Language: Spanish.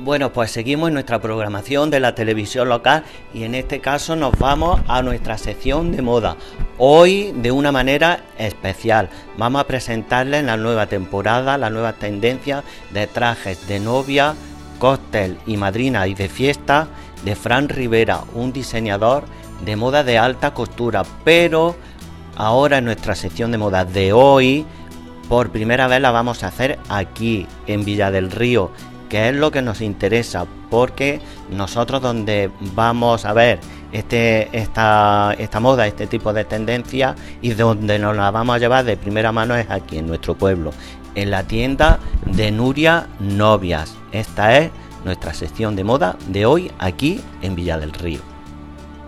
Bueno, pues seguimos nuestra programación de la televisión local y en este caso nos vamos a nuestra sección de moda. Hoy de una manera especial vamos a presentarles la nueva temporada, la nueva tendencia de trajes de novia, cóctel y madrina y de fiesta de Fran Rivera, un diseñador de moda de alta costura, pero ahora en nuestra sección de moda de hoy por primera vez la vamos a hacer aquí en Villa del Río que es lo que nos interesa, porque nosotros donde vamos a ver este, esta, esta moda, este tipo de tendencia y donde nos la vamos a llevar de primera mano es aquí en nuestro pueblo, en la tienda de Nuria Novias. Esta es nuestra sección de moda de hoy aquí en Villa del Río.